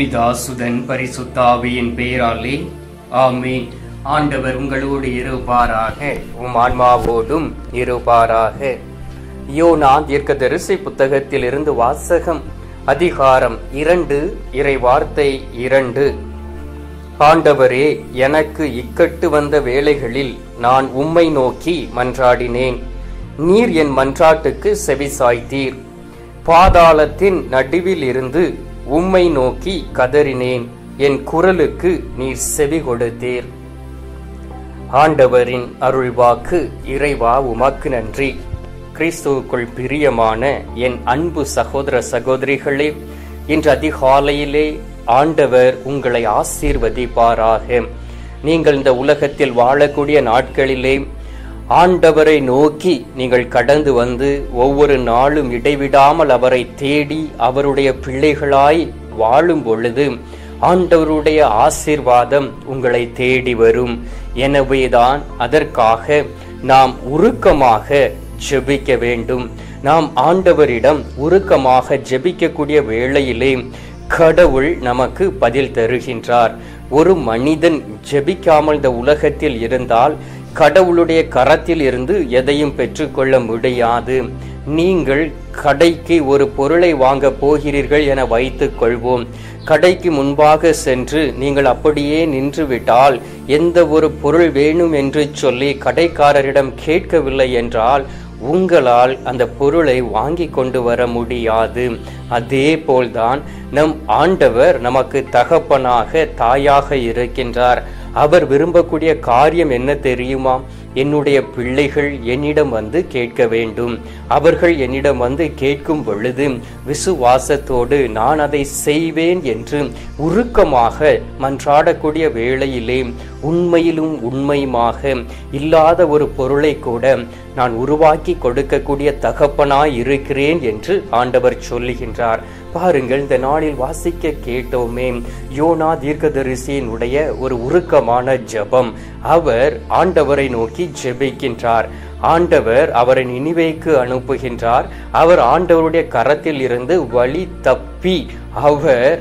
பிதாசுதன் பரிசுத்தாவியின் பெயராலே ஆமீன். ஆண்டவர் உங்களோடு இருப்பாராக. உம் ஆன்மாவோடும் இருப்பாராக. யோனா தீர்க்கதரிசி புத்தகத்தில் இருந்து வாசகம் அதிகாரம் இரண்டு இறை வார்த்தை இரண்டு. ஆண்டவரே எனக்கு இக்கட்டு வந்த வேளைகளில் நான் உம்மை நோக்கி மன்றாடினேன். நீர் என் மன்றாட்டுக்கு செவிசாய்த்தீர். பாதாளத்தின் நடுவில் இருந்து உம்மை நோக்கி கதறினேன். என் குரலுக்கு நீர் செவி கொடுத்தீர். ஆண்டவரின் அருள்வாக்கு இறைவா உமக்கு நன்றி. கிறிஸ்துவுக்குள் பிரியமான என் அன்பு சகோதர சகோதரிகளே இன்று அதிகாலையிலே ஆண்டவர் உங்களை ஆசீர்வதிப்பாராக. நீங்கள் இந்த உலகத்தில் வாழக்கூடிய நாட்களிலே ஆண்டவரை நோக்கி நீங்கள் கடந்து வந்து ஒவ்வொரு நாளும் இடைவிடாமல் அவரை தேடி அவருடைய பிள்ளைகளாய் வாழும் பொழுது ஆண்டவருடைய ஆசீர்வாதம் உங்களை தேடி வரும். எனவேதான் அதற்காக நாம் உருக்கமாக ஜெபிக்க வேண்டும். நாம் ஆண்டவரிடம் உருக்கமாக ஜெபிக்கக்கூடிய வேளையிலே கடவுள் நமக்கு பதில் தருகின்றார். ஒரு மனிதன் ஜெபிக்காமல் இந்த உலகத்தில் இருந்தால் கடவுளுடைய கரத்தில் இருந்து எதையும் பெற்றுக்கொள்ள முடியாது. நீங்கள் கடைக்கு ஒரு பொருளை வாங்க போகிறீர்கள் என வைத்துக் கொள்வோம். கடைக்கு முன்பாக சென்று நீங்கள் அப்படியே நின்றுவிட்டால் எந்த ஒரு பொருள் வேணும் என்று சொல்லி கடைக்காரரிடம் கேட்கவில்லை என்றால் உங்களால் அந்த பொருளை வாங்கி கொண்டு வர முடியாது. அதே போல்தான் நம் ஆண்டவர் நமக்கு தகப்பனாக தாயாக இருக்கின்றார். அவர் விரும்பக்கூடிய காரியம் என்ன தெரியுமா? என்னுடைய பிள்ளைகள் என்னிடம் வந்து கேட்க வேண்டும். அவர்கள் என்னிடம் வந்து கேட்கும் பொழுது விசுவாசத்தோடு நான் அதை செய்வேன் என்று உருக்கமாக மன்றாடக்கூடிய வேளையிலே உண்மையிலும் உண்மையுமாக இல்லாத ஒரு பொருளை கூட நான் உருவாக்கி கொடுக்கக்கூடிய தகப்பனாய் இருக்கிறேன் என்று ஆண்டவர் சொல்லுகின்றார். பாருங்கள் இந்த நாளில் வாசிக்க கேட்டோமே. யோனா தீர்க்கதரிசியினுடைய ஒரு உருக்கமான ஜெபம். அவர் ஆண்டவரை நோக்கி ஜெபிக்கின்றார். ஆண்டவர் அவரை நினைவைக்கு அனுப்புகின்றார். அவர் ஆண்டவருடைய கரத்தில் இருந்து வழி தப்பி அவர்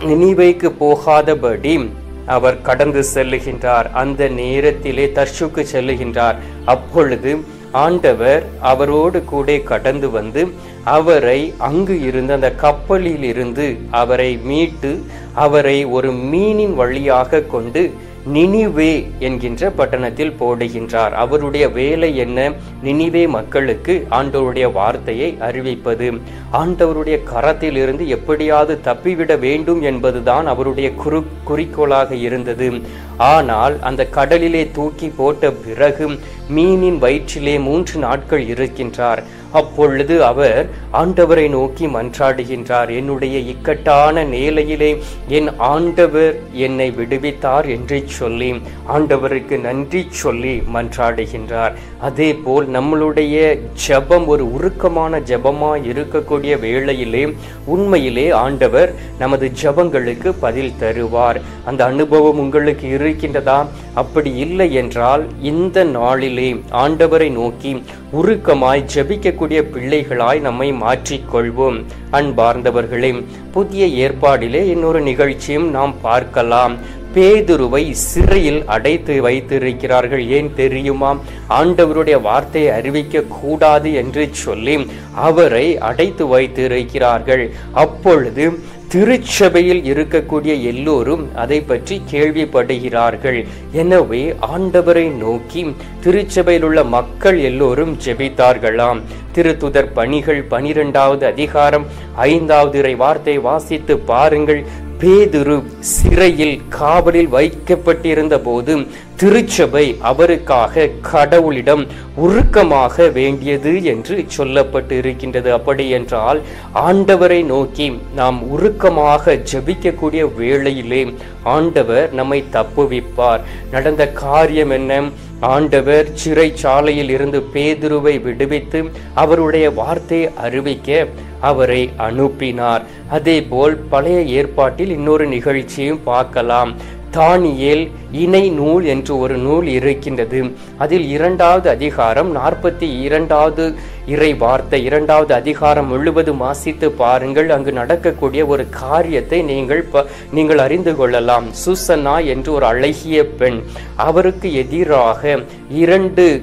நினைவைக்கு போகாதபடி அவர் கடந்து செல்லுகின்றார். அந்த நேரத்திலே தர்ஷுக்கு செல்லுகின்றார். அப்பொழுது ஆண்டவர் அவரோடு கூட கடந்து வந்து அவரை அங்கு இருந்த அந்த கப்பலில் இருந்து அவரை மீட்டு அவரை ஒரு மீனின் வழியாக கொண்டு நினிவே என்கின்ற பட்டணத்தில் போடுகின்றார். அவருடைய வேலை என்ன? நினிவே மக்களுக்கு ஆண்டவருடைய வார்த்தையை அறிவிப்பது. ஆண்டவருடைய கரத்தில் இருந்து எப்படியாவது தப்பிவிட வேண்டும் என்பதுதான் அவருடைய குறு குறிக்கோளாக இருந்தது. ஆனால் அந்த கடலிலே தூக்கி போட்ட பிறகு மீனின் வயிற்றிலே மூன்று நாட்கள் இருக்கின்றார். அப்பொழுது அவர் ஆண்டவரை நோக்கி மன்றாடுகின்றார். என்னுடைய இக்கட்டான நிலையிலே என் ஆண்டவர் என்னை விடுவித்தார் என்று சொல்லி ஆண்டவருக்கு நன்றி சொல்லி மன்றாடுகின்றார். அதே போல் நம்மளுடைய ஜபம் ஒரு உருக்கமான ஜபமா இருக்கக்கூடிய வேளையிலே உண்மையிலே ஆண்டவர் நமது ஜபங்களுக்கு பதில் தருவார். அந்த அனுபவம் உங்களுக்கு இரு இருக்கின்றதா அப்படி இல்லை என்றால் இந்த நாளிலே ஆண்டவரை நோக்கி உருக்கமாய் ஜபிக்கக்கூடிய பிள்ளைகளாய் நம்மை மாற்றிக்கொள்வோம். அன்பார்ந்தவர்களே புதிய ஏற்பாடிலே இன்னொரு நிகழ்ச்சியும் நாம் பார்க்கலாம். பேதுருவை சிறையில் அடைத்து வைத்திருக்கிறார்கள். ஏன் தெரியுமா? ஆண்டவருடைய வார்த்தையை அறிவிக்க கூடாது என்று சொல்லி அவரை அடைத்து வைத்திருக்கிறார்கள். அப்பொழுது திருச்சபையில் இருக்கக்கூடிய எல்லோரும் அதை பற்றி கேள்விப்படுகிறார்கள். எனவே ஆண்டவரை நோக்கி திருச்சபையில் உள்ள மக்கள் எல்லோரும் ஜெபித்தார்களாம். திருத்துதர் பணிகள் பனிரெண்டாவது அதிகாரம் ஐந்தாவது இறை வார்த்தை வாசித்து பாருங்கள். பேதுரு சிறையில் காவலில் வைக்கப்பட்டிருந்த போது திருச்சபை அவருக்காக கடவுளிடம் உருக்கமாக வேண்டியது என்று சொல்லப்பட்டு இருக்கின்றது அப்படி என்றால் ஆண்டவரை நோக்கி நாம் உருக்கமாக ஜபிக்கக்கூடிய வேளையிலே ஆண்டவர் நம்மை தப்புவிப்பார். நடந்த காரியம் என்ன? ஆண்டவர் சிறைச்சாலையில் இருந்து பேதுருவை விடுவித்து அவருடைய வார்த்தையை அறிவிக்க அவரை அனுப்பினார். அதே போல் பழைய ஏற்பாட்டில் இன்னொரு நிகழ்ச்சியும் பார்க்கலாம். தானியேல் இணை நூல் என்று ஒரு நூல் இருக்கின்றது. அதில் இரண்டாவது அதிகாரம் நாற்பத்தி இரண்டாவது இறை வார்த்தை இரண்டாவது அதிகாரம் முழுவதும் வாசித்து பாருங்கள். அங்கு நடக்கக்கூடிய ஒரு காரியத்தை நீங்கள் ப- நீங்கள் அறிந்து கொள்ளலாம். சுசனா என்று ஒரு அழகிய பெண் அவருக்கு எதிராக இரண்டு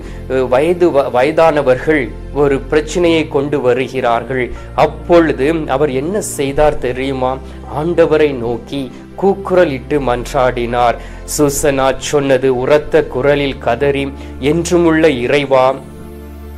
வயது வ- வயதானவர்கள் ஒரு பிரச்சனையை கொண்டு வருகிறார்கள். அப்பொழுது அவர் என்ன செய்தார் தெரியுமா? ஆண்டவரை நோக்கி கூக்குரலிட்டு மன்றாடினார். சுசனா சொன்னது உரத்த குரலில் கதறி என்றுமுள்ள இறைவா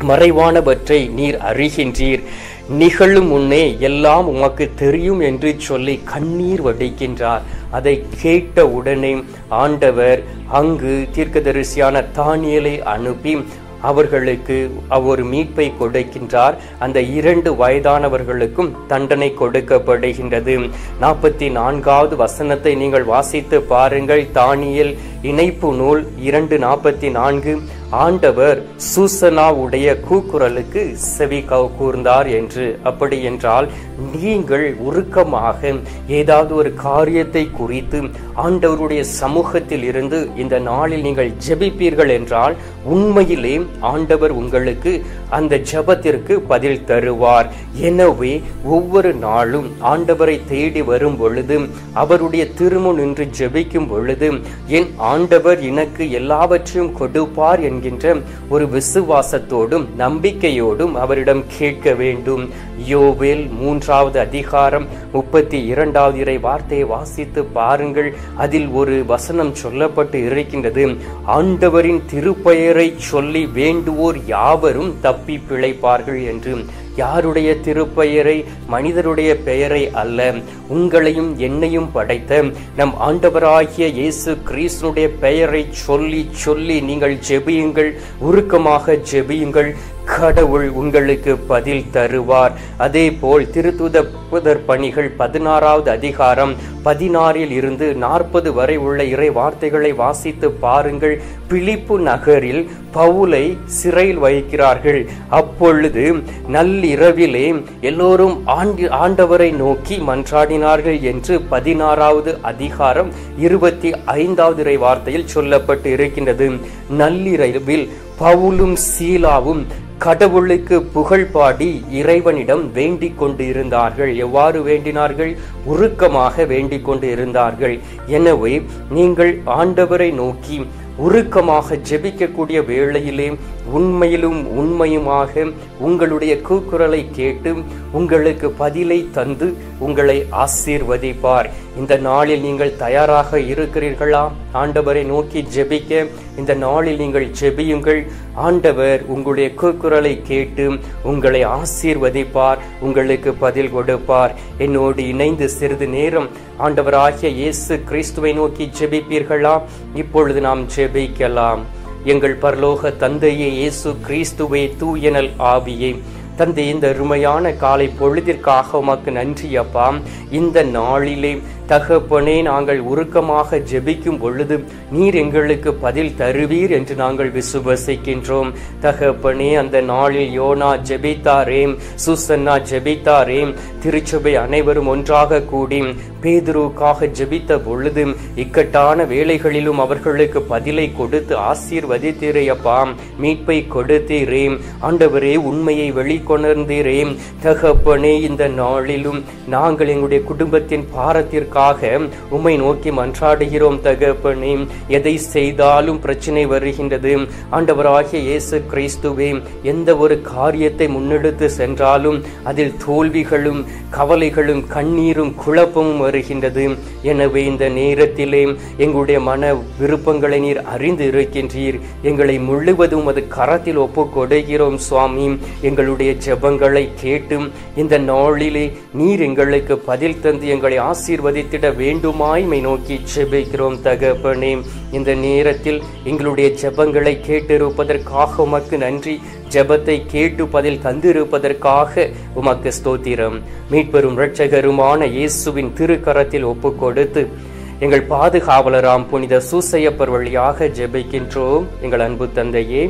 மறைவானவற்றை நீர் அறிகின்றீர். நிகழும் முன்னே எல்லாம் உமக்கு தெரியும் என்று சொல்லி கண்ணீர் வடிக்கின்றார். அதை கேட்ட உடனே ஆண்டவர் அங்கு தீர்க்கதரிசியான தானியலை அனுப்பி அவர்களுக்கு அவர் மீட்பை கொடுக்கின்றார். அந்த இரண்டு வயதானவர்களுக்கும் தண்டனை கொடுக்கப்படுகின்றது. நாற்பத்தி நான்காவது வசனத்தை நீங்கள் வாசித்து பாருங்கள். தானியல் இணைப்பு நூல் இரண்டு நாற்பத்தி நான்கு ஆண்டவர் சூசனாவுடைய கூக்குரலுக்கு செவி கூர்ந்தார் என்று. அப்படி என்றால் நீங்கள் உருக்கமாக ஏதாவது ஒரு காரியத்தை குறித்து ஆண்டவருடைய சமூகத்தில் இருந்து இந்த நாளில் நீங்கள் ஜெபிப்பீர்கள் என்றால் உண்மையிலே ஆண்டவர் உங்களுக்கு அந்த ஜெபத்திற்கு பதில் தருவார். எனவே ஒவ்வொரு நாளும் ஆண்டவரை தேடி வரும் பொழுது அவருடைய திருமுன் நின்று ஜெபிக்கும் பொழுது என் ஆண்டவர் எனக்கு எல்லாவற்றையும் கொடுப்பார் என்கின்ற ஒரு விசுவாசத்தோடும் நம்பிக்கையோடும் அவரிடம் கேட்க வேண்டும். யோவேல் மூன்றாவது அதிகாரம் முப்பத்தி இரண்டாவது இறை வார்த்தையை வாசித்து பாருங்கள். அதில் ஒரு வசனம் சொல்லப்பட்டு இருக்கின்றது. ஆண்டவரின் திருப்பெயரை சொல்லி வேண்டுவோர் யாவரும் தப்பி பிழைப்பார்கள் என்று. யாருடைய திருப்பெயரை மனிதருடைய பெயரை அல்ல உங்களையும் என்னையும் படைத்த நம் ஆண்டவராகிய இயேசு கிறிஸ்துடைய பெயரை சொல்லி சொல்லி நீங்கள் ஜெபியுங்கள் உருக்கமாக ஜெபியுங்கள். கடவுள் உங்களுக்கு பதில் தருவார். அதே போல் திருத்துதர் பணிகள் பதினாறாவது அதிகாரம் பதினாறில் இருந்து நாற்பது வரை உள்ள இறை வார்த்தைகளை வாசித்து பாருங்கள். பிலிப்பு நகரில் பவுலை சிறையில் வைக்கிறார்கள். அப்பொழுது நள்ளிரவிலே எல்லோரும் ஆண்டு ஆண்டவரை நோக்கி மன்றாடினார்கள் என்று பதினாறாவது அதிகாரம் இருபத்தி ஐந்தாவது இறை வார்த்தையில் சொல்லப்பட்டு இருக்கின்றது. நள்ளிரவில் பவுலும் சீலாவும் கடவுளுக்கு புகழ் பாடி இறைவனிடம் வேண்டிக் கொண்டு இருந்தார்கள் எவ்வாறு வேண்டினார்கள்? உருக்கமாக வேண்டிக் கொண்டு இருந்தார்கள் எனவே நீங்கள் ஆண்டவரை நோக்கி உருக்கமாக ஜெபிக்கக்கூடிய வேளையிலே உண்மையிலும் உண்மையுமாக உங்களுடைய கூக்குரலை கேட்டு உங்களுக்கு பதிலை தந்து உங்களை ஆசீர்வதிப்பார். இந்த நாளில் நீங்கள் தயாராக இருக்கிறீர்களா? ஆண்டவரை நோக்கி ஜெபிக்க இந்த நாளில் நீங்கள் ஜெபியுங்கள். ஆண்டவர் உங்களுடைய கூக்குரலை கேட்டு உங்களை ஆசீர்வதிப்பார் உங்களுக்கு பதில் கொடுப்பார். என்னோடு இணைந்து சிறிது நேரம் ஆண்டவராகிய இயேசு கிறிஸ்துவை நோக்கி ஜெபிப்பீர்களா? இப்பொழுது நாம் ஜெபிக்கலாம். எங்கள் பரலோக தந்தையே இயேசு கிறிஸ்துவே தூயனல் ஆவியே. தந்தை இந்த அருமையான காலை பொழுதிற்காக உமக்கு நன்றி அப்பா. இந்த நாளிலே தகப்பனே நாங்கள் உருக்கமாக ஜெபிக்கும் பொழுது நீர் எங்களுக்கு பதில் தருவீர் என்று நாங்கள் விசுவசிக்கின்றோம். தகப்பனே அந்த நாளில் யோனா ஜெபித்தாரேம் சுசன்னா ஜெபித்தாரேம் திருச்சபை அனைவரும் ஒன்றாக கூடி பேதுருவுக்காக ஜெபித்த பொழுது இக்கட்டான வேலைகளிலும் அவர்களுக்கு பதிலை கொடுத்து ஆசீர்வதித்தீரையப்பா மீட்பை கொடுத்தீரேம் ஆண்டவரே உண்மையை வெளிக்கொணர்ந்தீரேம் தகப்பனே இந்த நாளிலும் நாங்கள் எங்களுடைய குடும்பத்தின் பாரத்திற்காக உம்மை நோக்கி மன்றாடுகிறோம் தகப்பனே. எதை செய்தாலும் பிரச்சனை வருகின்றது. ஆண்டவராகிய இயேசு கிறிஸ்துவே எந்த ஒரு காரியத்தை முன்னெடுத்து சென்றாலும் அதில் தோல்விகளும் கவலைகளும் கண்ணீரும் குழப்பமும் வருகின்றது. எனவே இந்த நேரத்திலே எங்களுடைய மன விருப்பங்களை நீர் அறிந்து இருக்கின்றீர். எங்களை முழுவதும் அது கரத்தில் ஒப்பு கொடுக்கிறோம் சுவாமி. எங்களுடைய ஜெபங்களை கேட்டும் இந்த நாளிலே நீர் எங்களுக்கு பதில் தந்து எங்களை ஆசீர்வதி ஆசீர்வதித்திட வேண்டுமாய்மை நோக்கி ஜெபிக்கிறோம் தகப்பனே. இந்த நேரத்தில் எங்களுடைய ஜெபங்களை கேட்டிருப்பதற்காக உமக்கு நன்றி. ஜெபத்தை கேட்டு பதில் தந்திருப்பதற்காக உமக்கு ஸ்தோத்திரம். மீட்பெரும் இரட்சகருமான இயேசுவின் திருக்கரத்தில் ஒப்பு கொடுத்து எங்கள் பாதுகாவலராம் புனித சூசையப்பர் வழியாக ஜெபிக்கின்றோம். எங்கள் அன்பு தந்தையே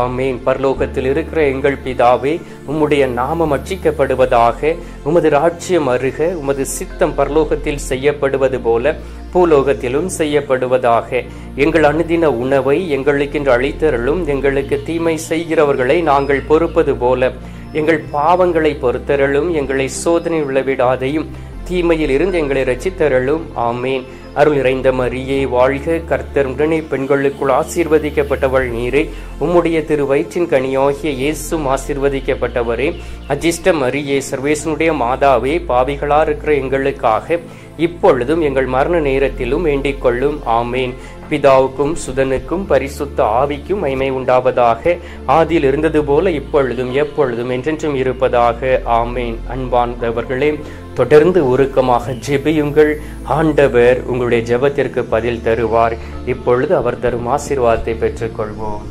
ஆமேன். பரலோகத்தில் இருக்கிற எங்கள் பிதாவே உம்முடைய நாமம் அச்சிக்கப்படுவதாக உமது ராஜ்யம் அருக உமது சித்தம் பரலோகத்தில் செய்யப்படுவது போல பூலோகத்திலும் செய்யப்படுவதாக. எங்கள் அனுதின உணவை எங்களுக்கென்று அளித்தருளும் எங்களுக்கு தீமை செய்கிறவர்களை நாங்கள் பொறுப்பது போல. எங்கள் பாவங்களை பொறுத்தருளும் எங்களை சோதனை உள்ளவிடாதையும் தீமையில் இருந்து எங்களை ரசித்தருளும் ஆமேன். அருள் நிறைந்த மரியே வாழ்க கர்த்தர் உடனே பெண்களுக்குள் ஆசீர்வதிக்கப்பட்டவள் நீரே. உம்முடைய திரு வயிற்றின் கனியாகிய இயேசும் ஆசீர்வதிக்கப்பட்டவரே. அஜிஷ்ட மரியே சர்வேசனுடைய மாதாவே பாவிகளா இருக்கிற எங்களுக்காக இப்பொழுதும் எங்கள் மரண நேரத்திலும் வேண்டிக் கொள்ளும். ஆமேன். பிதாவுக்கும் சுதனுக்கும் பரிசுத்த ஆவிக்கும் மைமை உண்டாவதாக. ஆதியில் இருந்தது போல இப்பொழுதும் எப்பொழுதும் என்றென்றும் இருப்பதாக. ஆமேன். அன்பார்ந்தவர்களே தொடர்ந்து உருக்கமாக ஜெபியுங்கள். ஆண்டவர் உங்கள் உங்களுடைய ஜெபத்திற்கு பதில் தருவார். இப்பொழுது அவர் தரும் ஆசீர்வாதத்தை பெற்றுக்கொள்வோம்.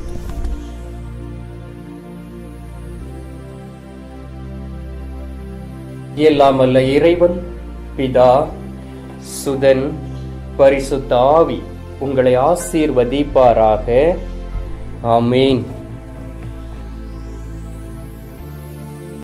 எல்லாம் அல்ல இறைவன் பிதா சுதன் பரிசுத்த ஆவி உங்களை ஆசீர்வதிப்பாராக. ஆமேன்.